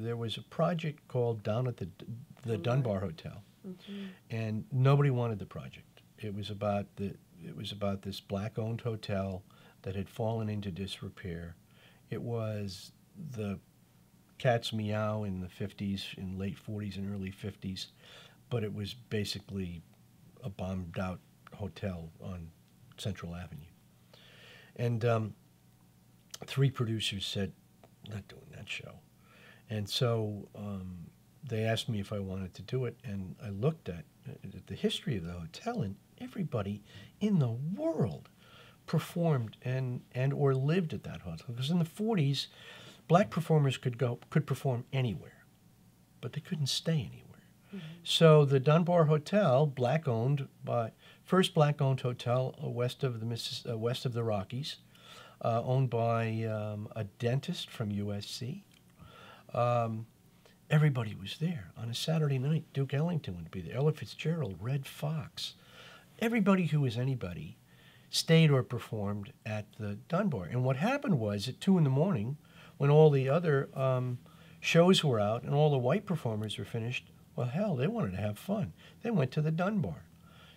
there was a project called down at the the Dunbar. Hotel, Mhm. and nobody wanted the project. It was about the it was about this black-owned hotel that had fallen into disrepair. It was the cat's meow in the 50s, in late 40s and early 50s, but it was basically a bombed-out hotel on Central Avenue. And um, three producers said, "Not doing that show," and so um, they asked me if I wanted to do it, and I looked at, at the history of the hotel, and everybody in the world performed and and or lived at that hotel because in the 40s black performers could go could perform anywhere but they couldn't stay anywhere. So the Dunbar Hotel black owned by first black owned hotel uh, west of the Missis- uh, west of the Rockies uh, owned by um, a dentist from USC um, everybody was there on a Saturday night Duke Ellington would be there Ella Fitzgerald Redd Foxx everybody who was anybody stayed or performed at the Dunbar. And what happened was at two in the morning, when all the other um, shows were out and all the white performers were finished, well, hell, they wanted to have fun. They went to the Dunbar.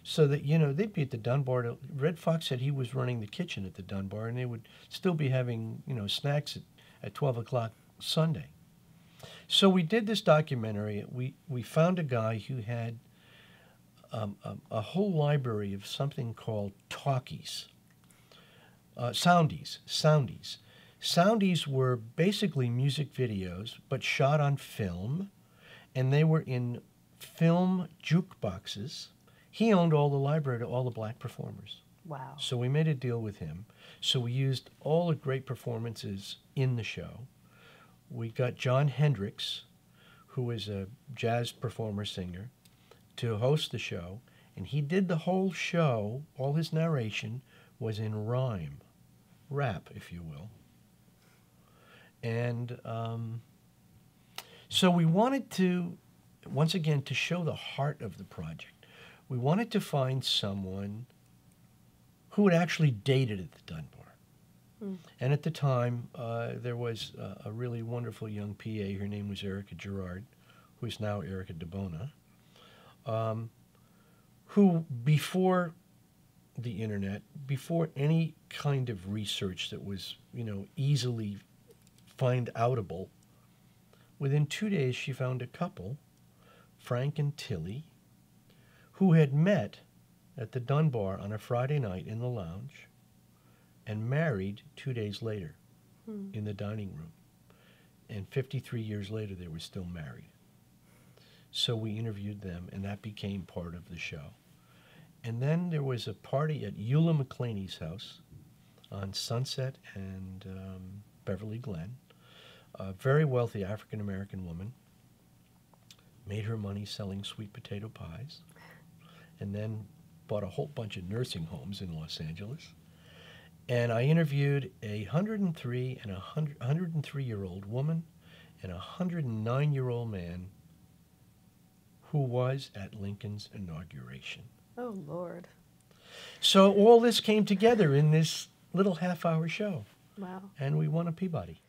So that, you know, they'd be at the Dunbar. To, Redd Foxx said he was running the kitchen at the Dunbar, and they would still be having, you know, snacks at, at 12 o'clock Sunday. So we did this documentary. We, we found a guy who had um, a, a whole library of something called talkies, uh, soundies, soundies. Soundies were basically music videos, but shot on film, and they were in film jukeboxes. He owned all the library to all the black performers. Wow. So we made a deal with him. So we used all the great performances in the show. We got Jon Hendricks, who is a jazz performer singer, to host the show, and he did the whole show. All his narration was in rhyme, rap, if you will. And um, so we wanted to, once again, to show the heart of the project. We wanted to find someone who had actually dated at the Dunbar. And at the time, uh, there was a, a really wonderful young PA. Her name was Erica Gerard, who is now Erica Di Bona, um, who before the internet, before any kind of research that was, you know, easily find outable, within two days she found a couple, Frank and Tilly, who had met at the Dunbar on a Friday night in the lounge and married two days later Hmm. in the dining room. And 53 years later, they were still married. So we interviewed them, and that became part of the show. And then there was a party at Eula McClaney's house on Sunset and um, Beverly Glen. A very wealthy African American woman made her money selling sweet potato pies and then bought a whole bunch of nursing homes in Los Angeles. And I interviewed a 103 and a 100, 103 year old woman and a 109 year old man who was at Lincoln's inauguration. Oh Lord. So all this came together in this little half hour show, Wow. and we won a Peabody.